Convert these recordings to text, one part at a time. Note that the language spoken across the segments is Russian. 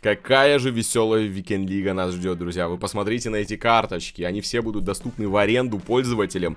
Какая же веселая Викенд-лига нас ждет, друзья. Вы посмотрите на эти карточки. Они все будут доступны в аренду пользователям.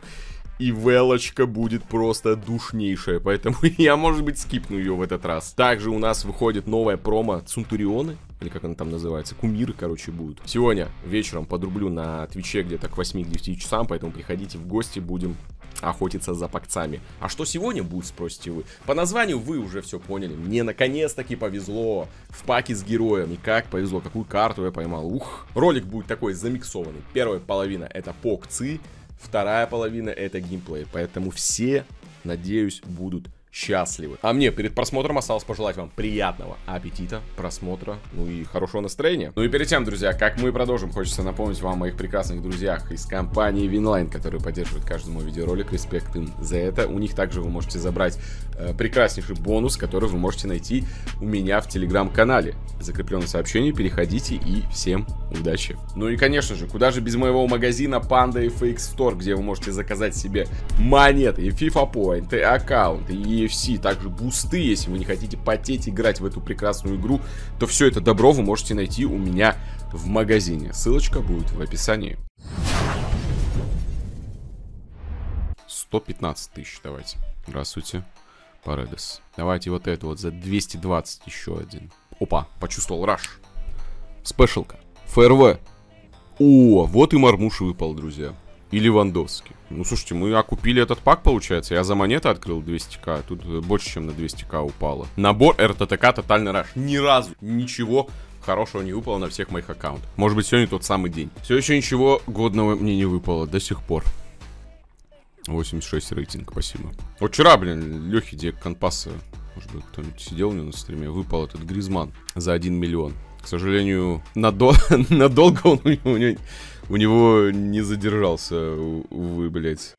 И ВЛочка будет просто душнейшая, поэтому я, может быть, скипну ее в этот раз. Также у нас выходит новая промо Центурионы, или как она там называется, кумиры, короче, будут. Сегодня вечером подрублю на Твиче где-то к 8-9 часам, поэтому приходите в гости, будем охотиться за пакцами. А что сегодня будет, спросите вы? По названию вы уже все поняли. Мне наконец-таки повезло в паке с героем. И как повезло, какую карту я поймал. Ух, ролик будет такой замиксованный. Первая половина это пакцы, вторая половина это геймплей. Поэтому все, надеюсь, будут счастливы. А мне перед просмотром осталось пожелать вам приятного аппетита, просмотра, ну и хорошего настроения. Ну и перед тем, друзья, как мы продолжим, хочется напомнить вам о моих прекрасных друзьях из компании Winline, которые поддерживают каждый мой видеоролик. Респект им за это. У них также вы можете забрать э, прекраснейший бонус, который вы можете найти у меня в телеграм-канале. Закрепленное сообщение, переходите и всем удачи. Ну и, конечно же, куда же без моего магазина Panda FX Store, где вы можете заказать себе монеты, и FIFA Point, и аккаунты, и EFC, также бусты, если вы не хотите потеть играть в эту прекрасную игру, то все это добро вы можете найти у меня в магазине. Ссылочка будет в описании. 115 тысяч давайте. Здравствуйте. Паредес. Давайте вот это вот за 220 еще один. Опа, почувствовал раш. Спешалка. ФРВ. О, вот и Мармуш выпал, друзья и Левандовский. Ну, слушайте, мы окупили этот пак, получается. Я за монеты открыл 200к, а тут больше, чем на 200к упало. Набор РТТК Тотальный Раш. Ни разу ничего хорошего не выпало на всех моих аккаунтах. Может быть, сегодня тот самый день. Все еще ничего годного мне не выпало до сих пор. 86 рейтинг, спасибо. Вот вчера, блин, Лехи Диек Конпаса, может быть, кто-нибудь сидел у него на стриме, выпал этот Гризман за 1 миллион. К сожалению, надол надолго он у него у него не задержался, увы, блядь.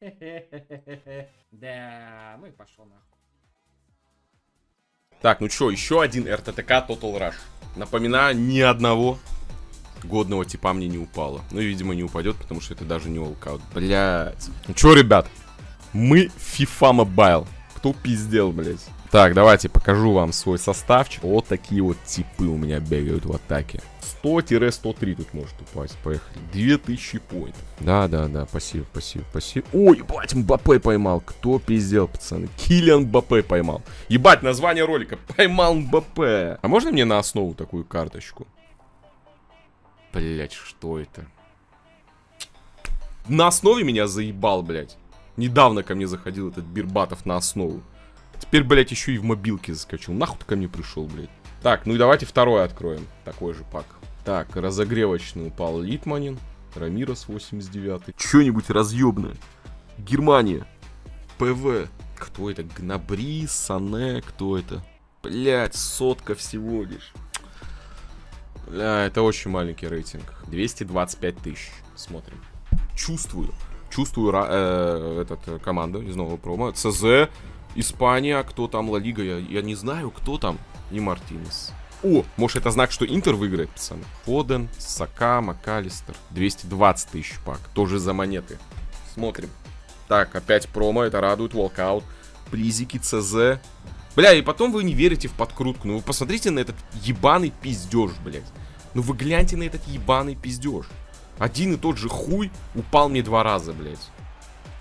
Да, ну и пошел нахуй. Так, ну чё, еще один РТТК Total Rush. Напоминаю, ни одного годного типа мне не упало. Ну, и, видимо, не упадет, потому что это даже не волкаут. Блядь. Ну чё, ребят, мы FIFA Mobile. Кто пиздел, блядь? Так, давайте покажу вам свой составчик. Вот такие вот типы у меня бегают в атаке. 100-103 тут может упасть. Поехали. 2000 поинтов. Да-да-да, пассив, пассив, пассив. Ой, ебать, Мбаппе поймал. Кто пиздел, пацаны? Киллиан Мбаппе поймал. Ебать, название ролика. Поймал Мбаппе. А можно мне на основу такую карточку? Блять, что это? На основе меня заебал, блять. Недавно ко мне заходил этот Бербатов на основу. Теперь, блядь, еще и в мобилке заскочил. Нахуй ты ко мне пришел, блядь. Так, ну и давайте второй откроем. Такой же пак. Так, разогревочный упал Литманен. Рамирес 89. Что-нибудь разъебное. Германия. ПВ. Кто это? Гнабри, Сане, кто это? Блять, сотка всего лишь. Бля, это очень маленький рейтинг. 225 тысяч. Смотрим. Чувствую. Чувствую э, этот, э, команду из нового промо. ЦЗ Испания, кто там, Ла Лига, я, я не знаю, кто там. И Мартинес. О, может это знак, что Интер выиграет, пацаны. Фоден, Сака, МакАлистер. 220 тысяч пак. Тоже за монеты. Смотрим. Так, опять промо, это радует. Волкаут. Призики, ЦЗ. Бля, и потом вы не верите в подкрутку. Ну вы посмотрите на этот ебаный пиздеж, блядь. Ну вы гляньте на этот ебаный пиздеж. Один и тот же хуй упал мне два раза, блядь.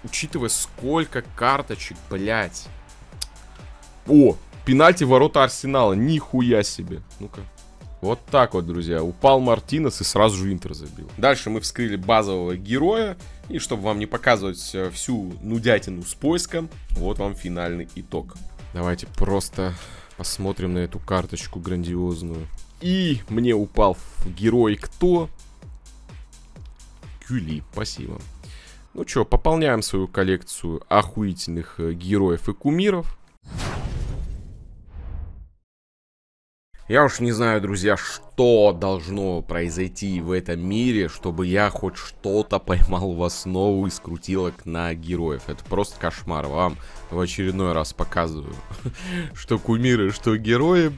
Учитывая, сколько карточек, блядь. О, пенальти ворота Арсенала. Нихуя себе. Ну-ка. Вот так вот, друзья. Упал Мартинес и сразу же Интер забил. Дальше мы вскрыли базового героя. И чтобы вам не показывать э, всю нудятину с поиском, вот вам финальный итог. Давайте просто посмотрим на эту карточку грандиозную. И мне упал герой кто? Кюли, спасибо. Ну что, пополняем свою коллекцию охуительных э, героев и кумиров. Я уж не знаю, друзья, что должно произойти в этом мире, чтобы я хоть что-то поймал в основу и скрутилок на героев. Это просто кошмар. Вам в очередной раз показываю, что кумиры, что герои.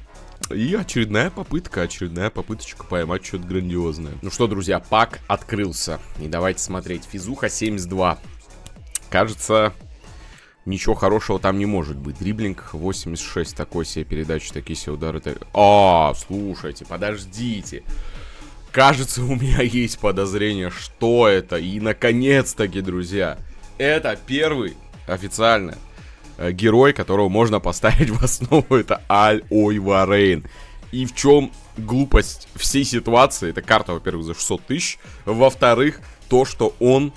И очередная попытка, очередная попыточка поймать что-то грандиозное. Ну что, друзья, пак открылся. И давайте смотреть. Физуха 72. Кажется, Ничего хорошего там не может быть. Дриблинг 86, такой себе передачи, такие себе удары. А, слушайте, подождите. Кажется, у меня есть подозрение, что это. И, наконец-таки, друзья, это первый официально э, герой, которого можно поставить в основу. Это Аль Ой Варейн. И в чем глупость всей ситуации? Это карта, во-первых, за 600 тысяч. Во-вторых, то, что он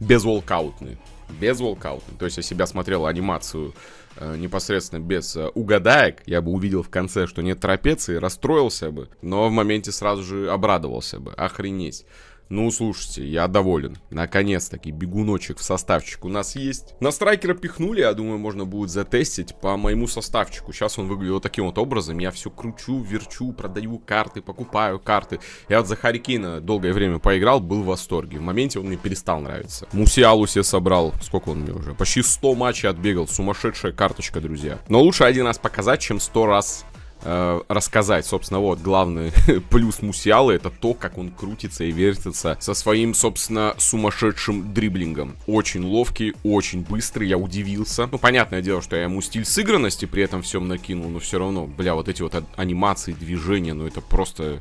безволкаутный без волкаута. То есть я себя смотрел анимацию э, непосредственно без э, угадаек, я бы увидел в конце, что нет трапеции, расстроился бы, но в моменте сразу же обрадовался бы. Охренеть. Ну, слушайте, я доволен. Наконец-таки бегуночек в составчик у нас есть. На страйкера пихнули, я думаю, можно будет затестить по моему составчику. Сейчас он выглядит вот таким вот образом. Я все кручу, верчу, продаю карты, покупаю карты. Я вот за Харикейна долгое время поиграл, был в восторге. В моменте он мне перестал нравиться. Мусиалу себе собрал. Сколько он мне уже? Почти 100 матчей отбегал. Сумасшедшая карточка, друзья. Но лучше один раз показать, чем 100 раз э, рассказать. Собственно, вот главный плюс Мусиалы это то, как он крутится и вертится со своим, собственно, сумасшедшим дриблингом. Очень ловкий, очень быстрый, я удивился. Ну, понятное дело, что я ему стиль сыгранности при этом всем накинул, но все равно, бля, вот эти вот анимации, движения, ну это просто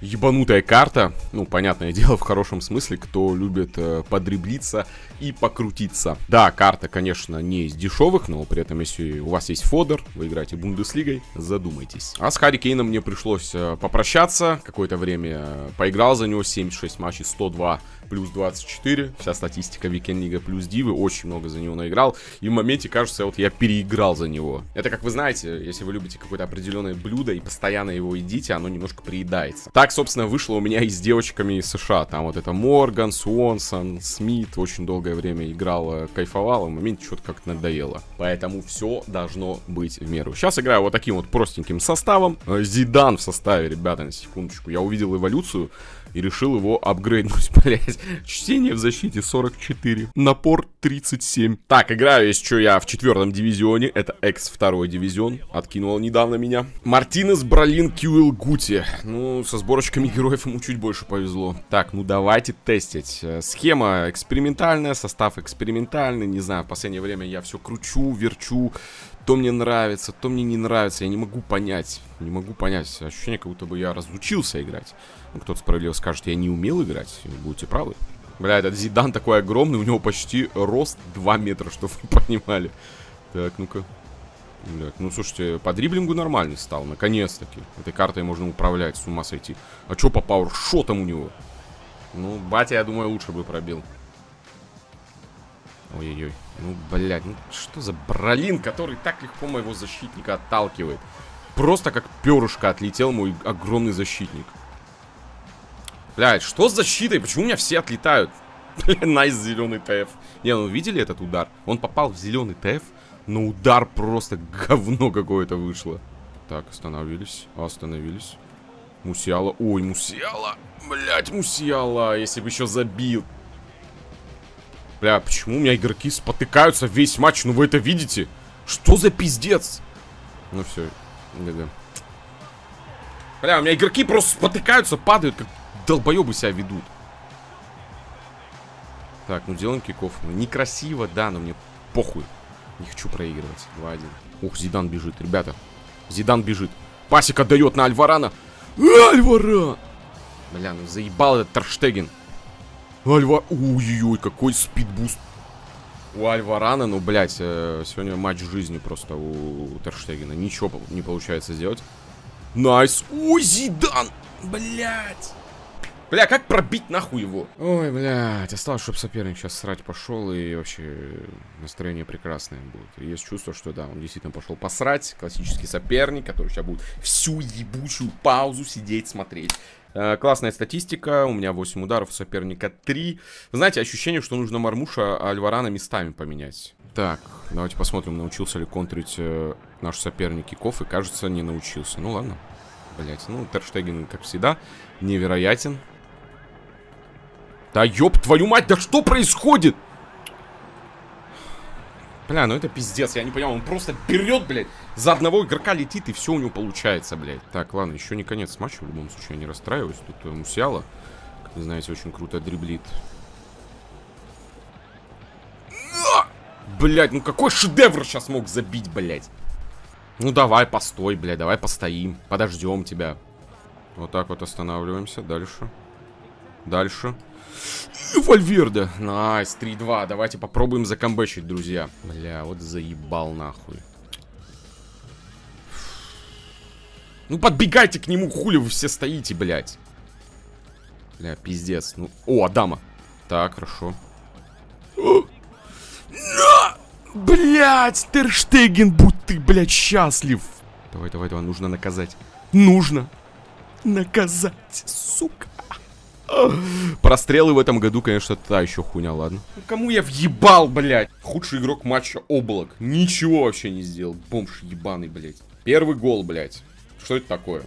ебанутая карта. Ну, понятное дело, в хорошем смысле, кто любит э, подреблиться и покрутиться. Да, карта, конечно, не из дешевых, но при этом, если у вас есть фодер, вы играете Бундеслигой, задумайтесь. А с Харри Кейном мне пришлось э, попрощаться. Какое-то время э, поиграл за него, 76 матчей, 102 плюс 24. Вся статистика Weekend Лига плюс Дивы. Очень много за него наиграл. И в моменте, кажется, вот я переиграл за него. Это, как вы знаете, если вы любите какое-то определенное блюдо и постоянно его едите, оно немножко приедается. Так, собственно, вышло у меня и с девочками из США. Там вот это Морган, Суонсон, Смит. Очень долгое время играл, кайфовал. И в моменте что-то как-то надоело. Поэтому все должно быть в меру. Сейчас играю вот таким вот простеньким составом. Зидан в составе, ребята, на секундочку. Я увидел эволюцию и решил его апгрейднуть, блять. Чтение в защите 44, напор 37. Так, играю, если что, я в четвертом дивизионе, это X2 дивизион, откинул недавно меня. Мартинес, Бролин, Кьюил, Гути. Ну, со сборочками героев ему чуть больше повезло. Так, ну давайте тестить. Э, схема экспериментальная, состав экспериментальный, не знаю, в последнее время я все кручу, верчу, то мне нравится, то мне не нравится. Я не могу понять. Не могу понять. Ощущение, как будто бы я разучился играть. Кто-то справедливо скажет, я не умел играть. И будете правы. Бля, этот Зидан такой огромный, у него почти рост 2 метра, чтобы вы понимали. Так, ну-ка. Блядь, ну слушайте, по дриблингу нормальный стал, наконец-таки. Этой картой можно управлять, с ума сойти. А чё по пауэр? Шо там у него? Ну, батя, я думаю, лучше бы пробил. Ой-ой-ой. Ну, блядь, ну что за бролин, который так легко моего защитника отталкивает. Просто как перышко отлетел мой огромный защитник. Блядь, что с защитой? Почему у меня все отлетают? Блядь, найс зеленый ТФ. Не, ну видели этот удар? Он попал в зеленый ТФ, но удар просто говно какое-то вышло. Так, остановились, остановились. Мусиала, ой, Мусиала. Блять, Мусиала, если бы еще забил. Бля, почему у меня игроки спотыкаются весь матч? Ну вы это видите? Что за пиздец? Ну все, ГГ. Бля, у меня игроки просто спотыкаются, падают, как долбоебы себя ведут. Так, ну делаем киков. Ну, некрасиво, да, но мне похуй. Не хочу проигрывать. 2-1. Ух, Зидан бежит, ребята. Зидан бежит. Пасик отдает на Альварана. Альвара! Бля, ну заебал этот Терштеген. Альва... Ой-ой-ой, какой speed boost. У Альварана, ну, блядь, э, сегодня матч жизни просто у Терштегена. Ничего не получается сделать. Nice. Ой, Зидан! Блядь. Бля, как пробить нахуй его? Ой, блядь, осталось, чтобы соперник сейчас срать пошел, и вообще настроение прекрасное будет. Есть чувство, что да, он действительно пошел посрать. Классический соперник, который сейчас будет всю ебучую паузу сидеть, смотреть. Э, классная статистика, у меня 8 ударов, соперника 3. Вы знаете, ощущение, что нужно Мармуша Альварана местами поменять. Так, давайте посмотрим, научился ли контрить э, наш соперник Киков, и кажется, не научился. Ну ладно, блять, ну Терштеген, как всегда, невероятен. Да ёб твою мать, да что происходит? Бля, ну это пиздец, я не понимаю, он просто берет, блядь, за одного игрока летит, и все у него получается, блядь. Так, ладно, еще не конец матча, в любом случае, я не расстраиваюсь. Тут э, Мусиала, как вы знаете, очень круто дриблит. Блять, ну какой шедевр сейчас мог забить, блять? Ну давай, постой, блядь, давай постоим. Подождем тебя. Вот так вот останавливаемся. Дальше. Дальше. Вальверде. Nice, 3-2. Давайте попробуем закамбэчить, друзья. Бля, вот заебал нахуй. Ну подбегайте к нему, хули вы все стоите, блядь. Бля, пиздец. Ну, о, Адама. Так, хорошо. Блять, Терштеген, будь ты, блядь, счастлив. Давай, давай, давай, нужно наказать. Нужно наказать, сука. Прострелы в этом году, конечно, та еще хуйня, ладно. Кому я въебал, блядь? Худший игрок матча Облак. Ничего вообще не сделал. Бомж ебаный, блядь. Первый гол, блядь. Что это такое?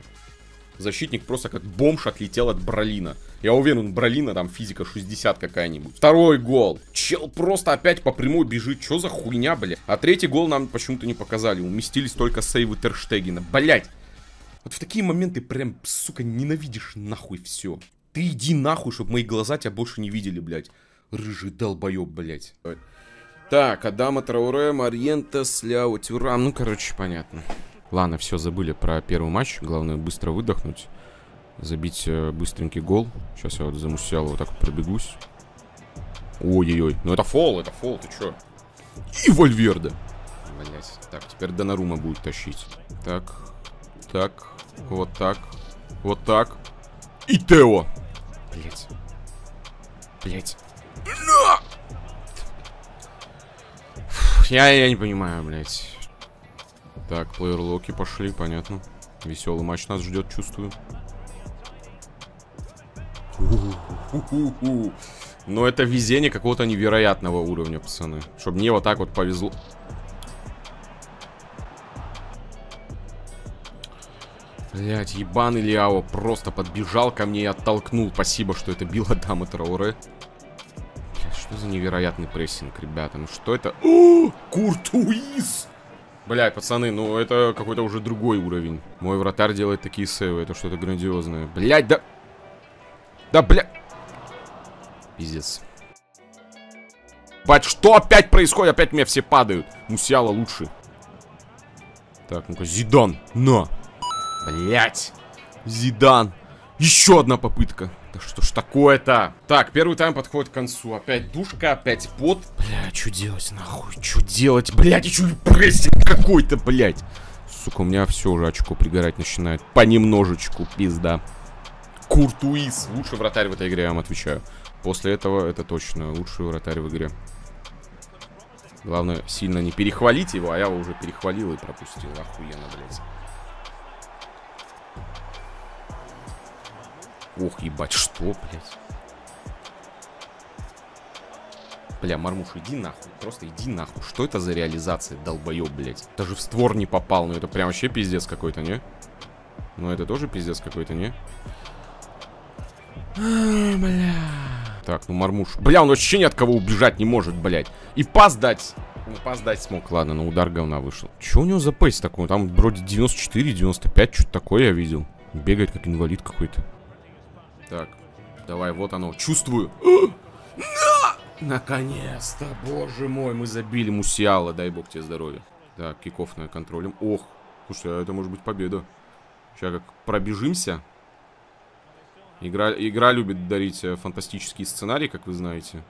Защитник просто как бомж отлетел от Бролина. Я уверен, Бролина там физика 60 какая-нибудь. Второй гол. Чел просто опять по прямой бежит. Что за хуйня, блядь? А третий гол нам почему-то не показали. Уместились только сейвы Терштегена. Блядь. Вот в такие моменты прям, сука, ненавидишь нахуй все. Ты иди нахуй, чтобы мои глаза тебя больше не видели, блядь. Рыжий долбоеб, блядь. Так, Адама Трауре, Мариента, Сляу, Тюрам. Ну, короче, понятно. Ладно, все, забыли про первый матч. Главное быстро выдохнуть. Забить э, быстренький гол. Сейчас я вот за Мусиала вот так вот пробегусь. Ой-ой-ой. Ну это фол, это фол, ты чё? И Вольверде. Блять. Так, теперь Донарума будет тащить. Так. Так. Вот так. Вот так. И Тео. Блять. Блять. Я, я не понимаю, блять. Так, плеер-локи пошли, понятно. Веселый матч нас ждет, чувствую. Но это везение какого-то невероятного уровня, пацаны. Чтобы мне вот так вот повезло. Блять, ебаный Ляо просто подбежал ко мне и оттолкнул. Спасибо, что это била дама Трауре. Блять, что за невероятный прессинг, ребята? Ну что это? О, Куртуиз! Блять, пацаны, ну это какой-то уже другой уровень. Мой вратарь делает такие сейвы, это что-то грандиозное. Блять, да... Да, бля... Пиздец. Бать, что опять происходит? Опять меня все падают. Мусиала лучше. Так, ну-ка, Зидан, на. Блять. Зидан. Еще одна попытка. Да что ж такое-то? Так, первый тайм подходит к концу. Опять душка, опять пот. Бля, что делать нахуй? Что делать? Блять, еще и прессинг какой-то, блять. Сука, у меня все уже очко пригорать начинает. Понемножечку, пизда. Куртуиз. Лучший вратарь в этой игре, я вам отвечаю. После этого это точно лучший вратарь в игре. Главное, сильно не перехвалить его, а я его уже перехвалил и пропустил. Охуенно, блядь. Ох, ебать, что, блядь? Бля, Мармуш, иди нахуй. Просто иди нахуй. Что это за реализация, долбоеб, блядь? Даже в створ не попал. Ну это прям вообще пиздец какой-то, не? Ну это тоже пиздец какой-то, не? бля. Так, ну Мармуш. Бля, он вообще ни от кого убежать не может, блядь. И пас дать. Ну, пас дать смог. Ладно, на удар говна вышел. Че у него за пейс такой? Там вроде 94, 95, что-то такое я видел. Бегает как инвалид какой-то. Так, давай, вот оно. Чувствую. Наконец-то, боже мой, мы забили Мусиала, дай бог тебе здоровья. Так, киков на контролем. Ох, слушай, а это может быть победа. Сейчас как пробежимся. Игра, игра любит дарить э, фантастические сценарии, как вы знаете.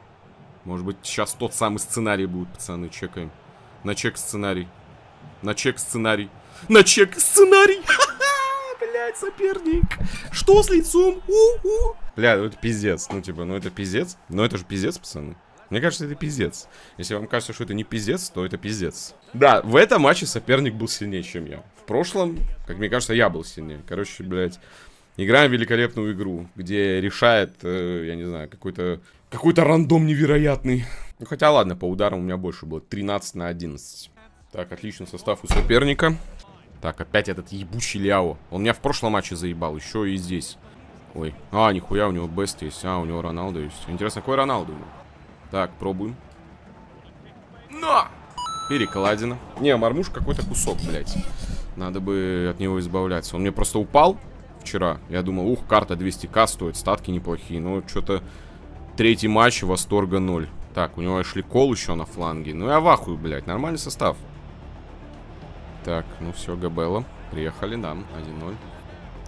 Может быть, сейчас тот самый сценарий будет, пацаны, чекаем. На чек сценарий. На чек сценарий. На чек сценарий! Блять, соперник! Что с лицом? У-у! Бля, ну это пиздец. Ну, типа, ну это пиздец. Но это же пиздец, пацаны. Мне кажется, это пиздец. Если вам кажется, что это не пиздец, то это пиздец. Да, в этом матче соперник был сильнее, чем я. В прошлом, как мне кажется, я был сильнее. Короче, блядь, играем великолепную игру, где решает, э, я не знаю, какой-то какой-то рандом невероятный. Ну, хотя, ладно, по ударам у меня больше было. 13 на 11. Так, отличный состав у соперника. Так, опять этот ебучий Ляо. Он меня в прошлом матче заебал, еще и здесь. Ой. А, нихуя, у него Бест есть. А, у него Роналдо есть. Интересно, какой Роналдо? Так, пробуем. На! Перекладина. Не, Мармуш какой-то кусок, блядь. Надо бы от него избавляться. Он мне просто упал вчера. Я думал, ух, карта 200к стоит, статки неплохие. Но что-то третий матч, восторга 0. Так, у него шли кол еще на фланге. Ну я вахую, блядь. Нормальный состав. Так, ну все, Габелла. Приехали, да, 1-0.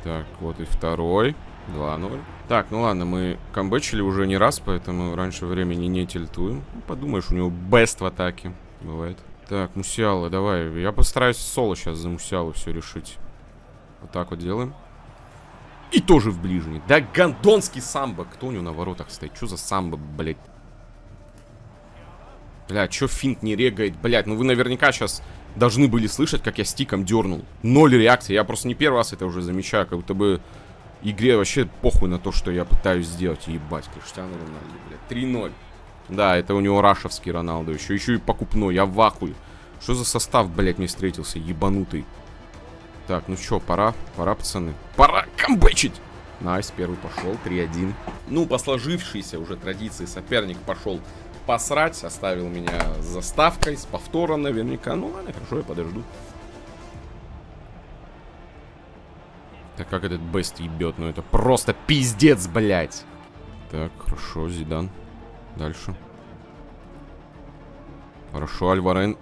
Так, вот и второй. 2-0. Так, ну ладно, мы камбэчили уже не раз, поэтому раньше времени не тильтуем. Ну, подумаешь, у него бест в атаке. Бывает. Так, Мусиала, давай. Я постараюсь соло сейчас за Мусиалу все решить. Вот так вот делаем. И тоже в ближний. Да гондонский самбо. Кто у него на воротах стоит? Что за самбо, блядь? Бля, чё финт не регает? Блядь, ну вы наверняка сейчас должны были слышать, как я стиком дернул. Ноль реакции. Я просто не первый раз это уже замечаю. Как будто бы игре вообще похуй на то, что я пытаюсь сделать. Ебать, Криштиану Роналду, блядь. 3-0. Да, это у него рашевский Роналду. Еще, еще и покупной. Я в ахуе. Что за состав, блядь, мне встретился? Ебанутый. Так, ну что, пора, пора, пацаны. Пора камбэчить! Nice, первый пошел, 3-1. Ну, по сложившейся уже традиции соперник пошел посрать, оставил меня с заставкой, с повтором наверняка. Ну ладно, хорошо, я подожду. Так как этот Бест ебет, ну это просто пиздец, блядь. Так, хорошо, Зидан. Дальше. Хорошо, Альварен.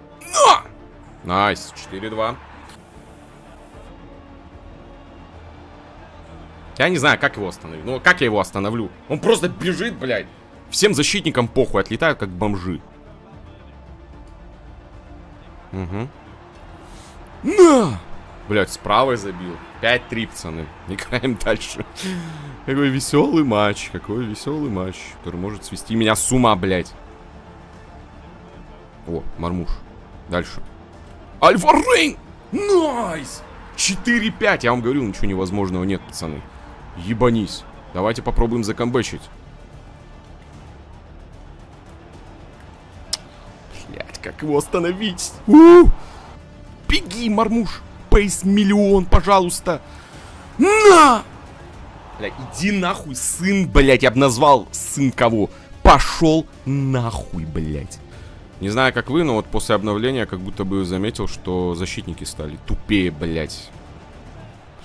Nice, 4-2. Я не знаю, как его остановить. Ну, как я его остановлю? Он просто бежит, блядь. Всем защитникам похуй, отлетают как бомжи. Угу. На! Блять, с правой забил. 5-3, пацаны. Играем дальше. Какой веселый матч. Какой веселый матч, который может свести меня с ума, блядь. О, Мармуш. Дальше. Альфа Рейн! Nice! 4-5. Я вам говорю, ничего невозможного нет, пацаны. Ебанись. Давайте попробуем закамбэчить. Как его остановить? У -у -у! Беги, Мармуш! Пейс миллион, пожалуйста! На! Бля, иди нахуй, сын, блять, я бы назвал сын кого. Пошел нахуй, блять. Не знаю, как вы, но вот после обновления как будто бы заметил, что защитники стали тупее, блять.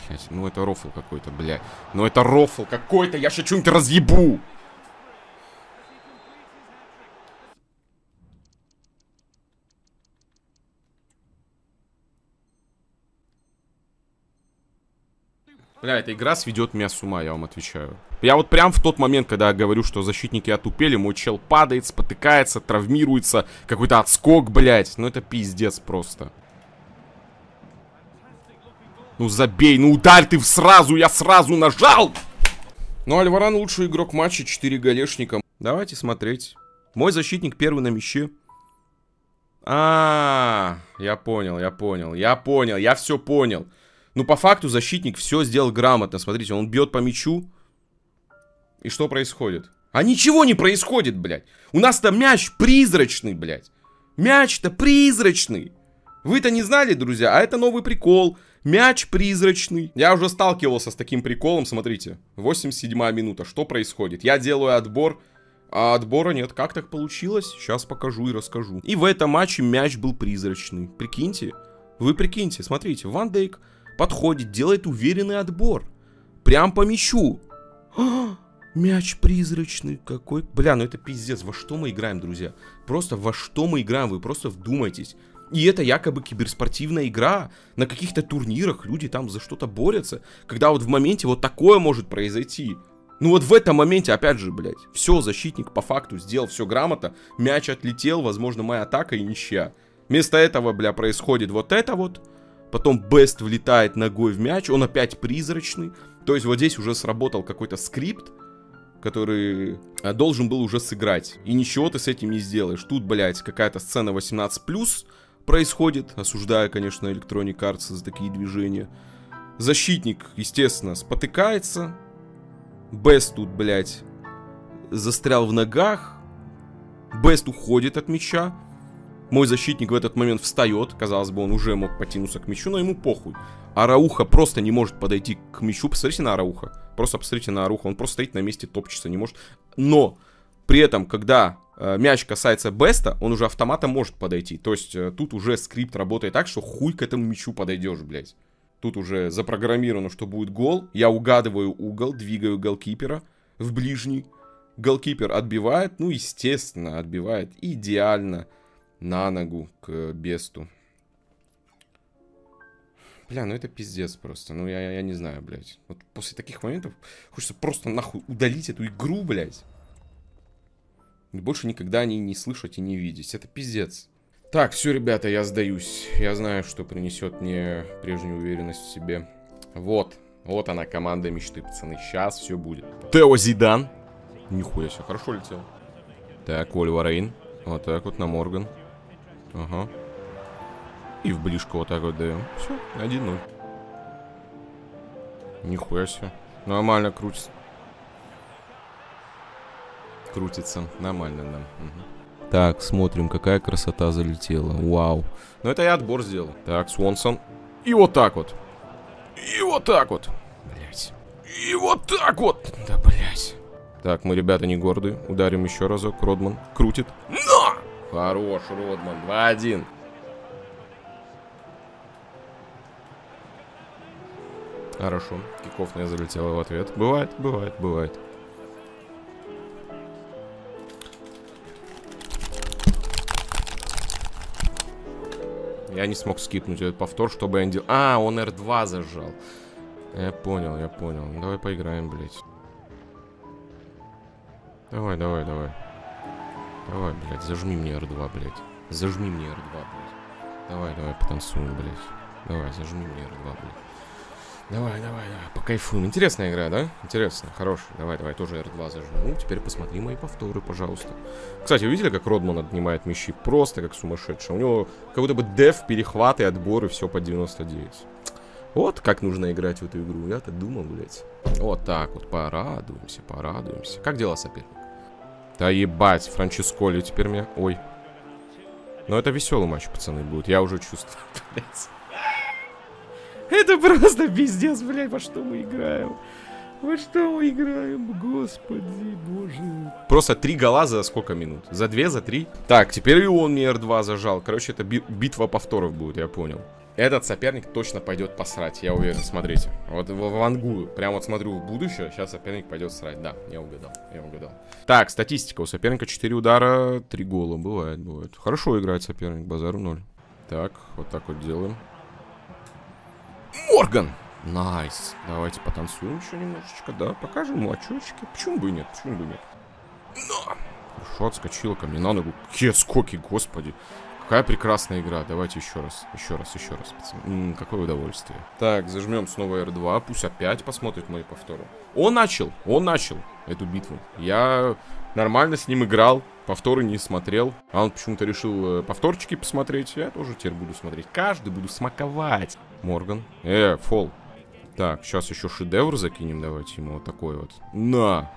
Блять, ну это рофл какой-то, блядь. Ну это рофл какой-то, я сейчас что-нибудь разъебу. Бля, эта игра сведет меня с ума, я вам отвечаю. Я вот прям в тот момент, когда говорю, что защитники отупели, мой чел падает, спотыкается, травмируется, какой-то отскок, блядь. Ну это пиздец просто. Ну забей, ну ударь ты сразу, я сразу нажал! Ну, Альваран лучший игрок матча, 4 голешника. Давайте смотреть. Мой защитник первый на мяче. А, -а, а, я понял, я понял, я понял, я все понял. Ну, по факту защитник все сделал грамотно. Смотрите, он бьет по мячу. И что происходит? А ничего не происходит, блядь. У нас-то мяч призрачный, блядь. Мяч-то призрачный. Вы-то не знали, друзья, а это новый прикол. Мяч призрачный. Я уже сталкивался с таким приколом, смотрите. 87 минута, что происходит? Я делаю отбор, а отбора нет. Как так получилось? Сейчас покажу и расскажу. И в этом матче мяч был призрачный. Прикиньте. Вы прикиньте, смотрите, Ван Дейк подходит, делает уверенный отбор. Прям по мячу. А, мяч призрачный какой. Бля, ну это пиздец. Во что мы играем, друзья? Просто во что мы играем? Вы просто вдумайтесь. И это якобы киберспортивная игра. На каких-то турнирах люди там за что-то борются. Когда вот в моменте вот такое может произойти. Ну вот в этом моменте, опять же, блядь, все, защитник по факту сделал все грамотно, мяч отлетел, возможно, моя атака и ничья. Вместо этого, бля, происходит вот это вот, потом Бест влетает ногой в мяч, он опять призрачный, то есть вот здесь уже сработал какой-то скрипт, который э, должен был уже сыграть, и ничего ты с этим не сделаешь. Тут, блядь, какая-то сцена 18+, происходит. Осуждаю, конечно, Electronic Arts за такие движения. Защитник, естественно, спотыкается. Бест тут, блядь, застрял в ногах. Бест уходит от мяча. Мой защитник в этот момент встает. Казалось бы, он уже мог потянуться к мячу, но ему похуй. Арауха просто не может подойти к мячу. Посмотрите на Арауха. Просто посмотрите на Арауха. Он просто стоит на месте, топчется, не может. Но при этом, когда э, мяч касается Беста, он уже автоматом может подойти. То есть э, тут уже скрипт работает так, что хуй к этому мячу подойдешь, блядь. Тут уже запрограммировано, что будет гол. Я угадываю угол, двигаю голкипера в ближний. Голкипер отбивает, ну, естественно, отбивает идеально на ногу к Бесту. Бля, ну это пиздец просто. Ну я, я не знаю, блядь. Вот после таких моментов хочется просто нахуй удалить эту игру, блядь. И больше никогда не, не слышать и не видеть. Это пиздец. Так, все, ребята, я сдаюсь. Я знаю, что принесет мне прежнюю уверенность в себе. Вот. Вот она, команда мечты, пацаны. Сейчас все будет. Тео Зидан. Нихуя себе, хорошо летел. Так, Ольва Рейн. Вот так вот на Морган. Ага. И в ближку вот так вот даем. Все, 1-0. Нихуя себе. Нормально крутится. Крутится. Нормально, да. Угу. Так, смотрим, какая красота залетела. Вау. Ну это я отбор сделал. Так, Свонсон. И вот так вот. И вот так вот. Блять. И вот так вот. Да, блять. Так, мы, ребята, не горды. Ударим еще разок. Родман крутит. Но! Хорош, Родман. 2-1. Хорошо. Кикофная залетела в ответ. Бывает, бывает, бывает. Я не смог скипнуть этот повтор, чтобы не делал... А, он R2 зажал. Я понял, я понял. Давай поиграем, блядь. Давай, давай, давай. Давай, блядь, зажми мне R2, блядь. Зажми мне R2, блядь. Давай, давай, потанцуем, блядь. Давай, зажми мне R2, блядь. Давай, давай, давай, покайфуем. Интересная игра, да? Интересно, хорошая. Давай, давай, тоже R2 зажму. Теперь посмотри мои повторы, пожалуйста. Кстати, видели, как Родман отнимает мячи? Просто как сумасшедший. У него как будто бы деф, перехваты, отборы, все по 99. Вот как нужно играть в эту игру. Я-то думал, блядь. Вот так вот, порадуемся, порадуемся. Как дела, соперник? Да ебать, Франческоли теперь мне... Ой. Но это веселый матч, пацаны, будет. Я уже чувствую. Это просто пиздец, блядь, во что мы играем. Во что мы играем, господи, боже. Просто три гола за сколько минут? За две, за три? Так, теперь и он мне R2 зажал. Короче, это би битва повторов будет, я понял. Этот соперник точно пойдет посрать, я уверен, смотрите. Вот вангую, прям вот смотрю в будущее, сейчас соперник пойдет срать. Да, я угадал, я угадал. Так, статистика. У соперника 4 удара, 3 гола. Бывает, бывает. Хорошо играет соперник, базару 0. Так, вот так вот делаем. Морган! Nice. Давайте потанцуем еще немножечко, да. Покажем ему очечки. Почему бы и нет? Почему бы и нет? Но! Хорошо, отскочила ко мне на ногу. Какие скоки, господи. Какая прекрасная игра. Давайте еще раз, еще раз, еще раз, пацаны. М -м, какое удовольствие. Так, зажмем снова R2. Пусть опять посмотрит мои повторы. Он начал, он начал эту битву. Я нормально с ним играл. Повторы не смотрел. А он почему-то решил э, повторчики посмотреть. Я тоже теперь буду смотреть. Каждый буду смаковать. Морган. Э, фол. Так, сейчас еще шедевр закинем. Давайте ему вот такой вот. На.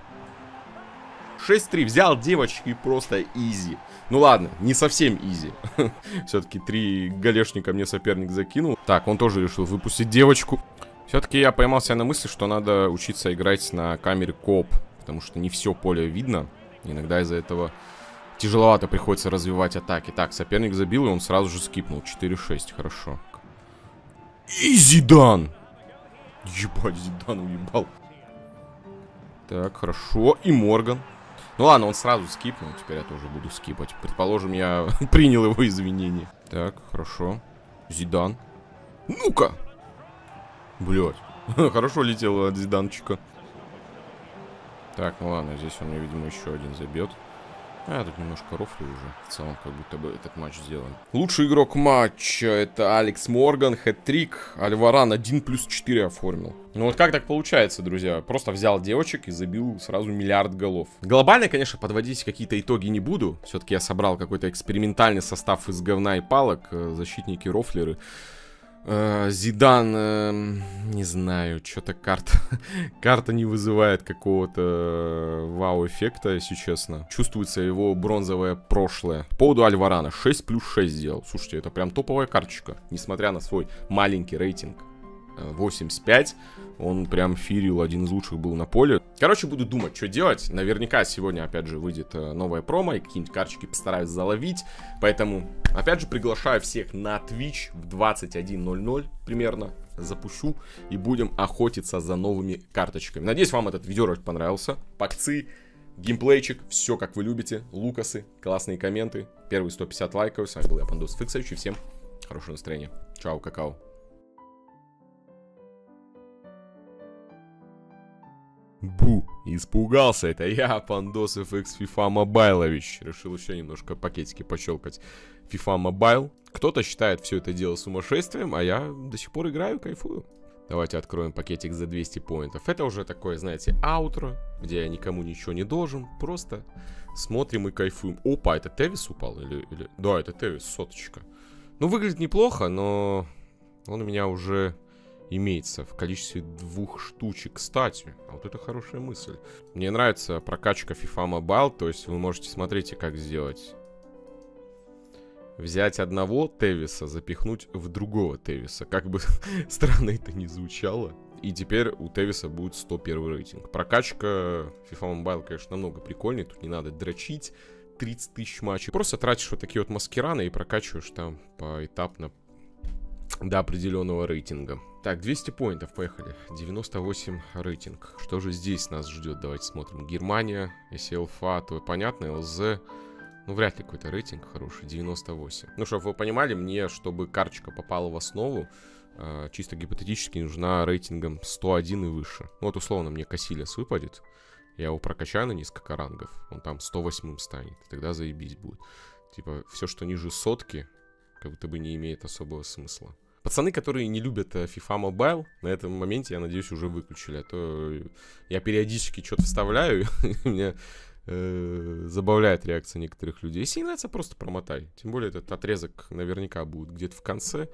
6-3. Взял девочки просто изи. Ну ладно, не совсем изи. Все-таки три галешника мне соперник закинул. Так, он тоже решил выпустить девочку. Все-таки я поймал себя на мысли, что надо учиться играть на камере коп. Потому что не все поле видно. Иногда из-за этого тяжеловато приходится развивать атаки. Так, соперник забил, и он сразу же скипнул. 4-6, хорошо. И Зидан! Ебать, Зидан уебал. Так, хорошо. И Морган. Ну ладно, он сразу скипнул, теперь я тоже буду скипать. Предположим, я принял его извинения. Так, хорошо. Зидан. Ну-ка! Блять. Хорошо летел от Зиданчика. Так, ну ладно, здесь он мне, видимо, еще один забьет. А, тут немножко рофли уже. В целом, как будто бы этот матч сделан. Лучший игрок матча это Алекс Морган, хэт-трик. Альваран 1 плюс 4 оформил. Ну вот как так получается, друзья? Просто взял девочек и забил сразу миллиард голов. Глобально, конечно, подводить какие-то итоги не буду. Все-таки я собрал какой-то экспериментальный состав из говна и палок. Э, защитники, рофлеры. Э, Зидан, э, не знаю, что-то карта, карта не вызывает какого-то э, вау-эффекта, если честно. Чувствуется его бронзовое прошлое. По поводу Альварана, 6 плюс 6 сделал. Слушайте, это прям топовая карточка, несмотря на свой маленький рейтинг. 85. Он прям фирил, один из лучших был на поле. Короче, буду думать, что делать. Наверняка сегодня, опять же, выйдет э, новая промо, и какие-нибудь карточки постараюсь заловить. Поэтому, опять же, приглашаю всех на Twitch в 21.00 примерно. Запущу и будем охотиться за новыми карточками. Надеюсь, вам этот видеоролик понравился. Пакцы Геймплейчик, все как вы любите, лукасы, классные комменты, первые 150 лайков. С вами был я, Пандос Фиксович, и всем хорошего настроения. Чао, какао. Бу, испугался, это я, Пандосов X FIFA Мобайлович. Решил еще немножко пакетики пощелкать FIFA Mobile. Кто-то считает все это дело сумасшествием, а я до сих пор играю, кайфую. Давайте откроем пакетик за 200 поинтов. Это уже такое, знаете, аутро, где я никому ничего не должен. Просто смотрим и кайфуем. Опа, это Тевис упал? Или, или... Да, это Тевис, соточка. Ну, выглядит неплохо, но он у меня уже имеется в количестве двух штучек. Кстати, а вот это хорошая мысль. Мне нравится прокачка FIFA Mobile, то есть вы можете, смотрите, как сделать. Взять одного Тевиса, запихнуть в другого Тевиса. Как бы странно это не звучало. И теперь у Тевиса будет 101 рейтинг. Прокачка FIFA Mobile, конечно, намного прикольнее. Тут не надо дрочить 30 тысяч матчей. Просто тратишь вот такие вот маскираны и прокачиваешь там поэтапно до определенного рейтинга. Так, 200 поинтов, поехали. 98 рейтинг. Что же здесь нас ждет? Давайте смотрим. Германия, SLFA, то понятно, ЛЗ. Ну, вряд ли какой-то рейтинг хороший, 98. Ну, чтобы вы понимали, мне, чтобы карточка попала в основу, э, чисто гипотетически нужна рейтингом 101 и выше. Ну, вот, условно, мне Кассилиас выпадет, я его прокачаю на несколько рангов, он там 108 станет, тогда заебись будет. Типа, все, что ниже сотки, как будто бы не имеет особого смысла. Пацаны, которые не любят э, FIFA Mobile, на этом моменте, я надеюсь, уже выключили. А то я периодически что-то вставляю, и меня э, забавляет реакция некоторых людей. Если не нравится, просто промотай. Тем более этот отрезок наверняка будет где-то в конце.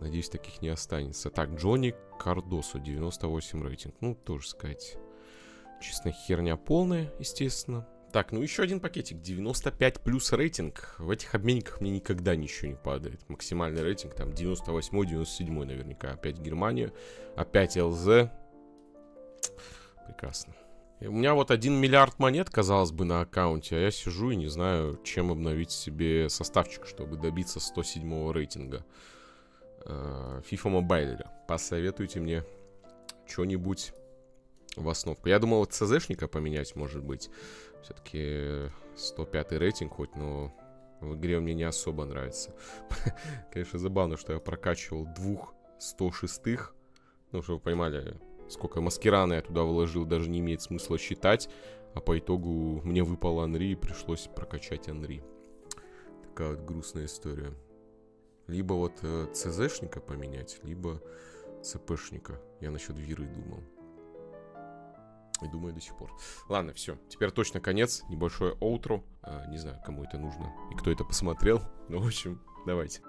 Надеюсь, таких не останется. Так, Джонни Кардосо, 98 рейтинг. Ну, тоже сказать, честно, херня полная, естественно. Так, ну еще один пакетик. 95 плюс рейтинг. В этих обменниках мне никогда ничего не падает. Максимальный рейтинг там 98-97 наверняка. Опять Германия. Опять ЛЗ. Прекрасно. И у меня вот 1 миллиард монет, казалось бы, на аккаунте, а я сижу и не знаю, чем обновить себе составчик, чтобы добиться 107 рейтинга. Э, FIFA Mobile. Посоветуйте мне что-нибудь в основку. Я думал, вот ЦЗшника поменять, может быть. Все-таки 105 рейтинг хоть, но в игре мне не особо нравится. Конечно, забавно, что я прокачивал двух 106-х. Ну, чтобы вы понимали, сколько маскирана я туда вложил, даже не имеет смысла считать. А по итогу мне выпал Анри и пришлось прокачать Анри. Такая вот грустная история. Либо вот э, ЦЗшника поменять, либо ЦПшника. Я насчет Виры думал. И думаю до сих пор. Ладно, все. Теперь точно конец. Небольшое оутро. А, не знаю, кому это нужно и кто это посмотрел. Ну, в общем, давайте.